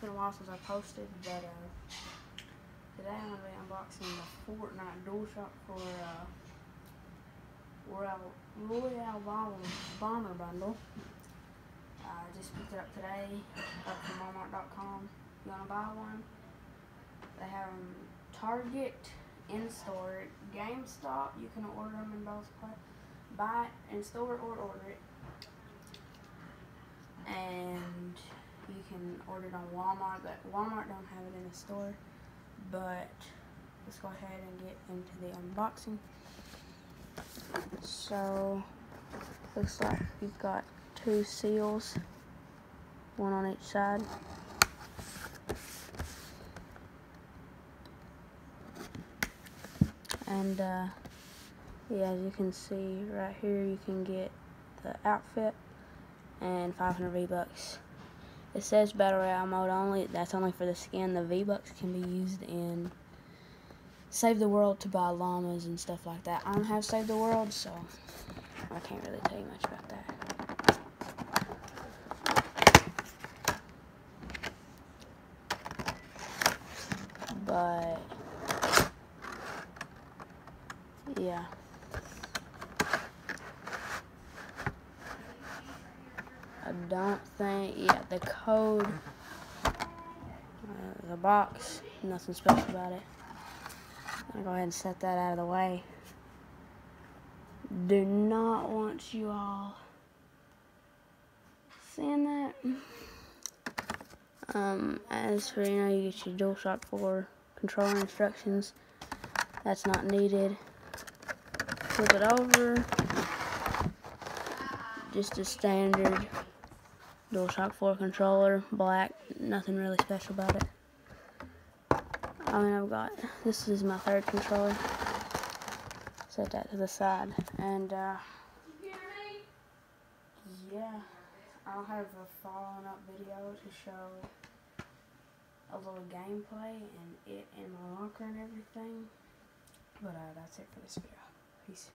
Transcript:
been a while since I posted, but uh, today I'm going to be unboxing the Fortnite DualShock 4 uh, Royal, Royale Bomber, Bundle. I just picked it up today, up from Walmart.com. You want to buy one, they have them Target in store, GameStop. You can order them in both places. Buy it in store or order it, and you can order it on Walmart. But Walmart don't have it in the store. But let's go ahead and get into the unboxing. So looks like we've got two seals, one on each side. And uh, yeah, as you can see right here, you can get the outfit and 500 V-Bucks. It says Battle Royale mode only. That's only for the skin. The V-Bucks can be used in Save the World to buy llamas and stuff like that. I don't have Save the World, so I can't really tell you much about that. But, yeah. I don't think, yeah, the code, uh, the box, nothing special about it. I'll go ahead and set that out of the way. Do not want you all seeing that. Um, as for, you know, you get your DualShock 4 controller instructions. That's not needed. Flip it over. Just a standard DualShock 4 controller, black, nothing really special about it. I mean, I've got, this is my third controller. Set that to the side. And, uh, yeah, I'll have a following up video to show a little gameplay and it in my locker and everything. But, uh, that's it for this video. Peace.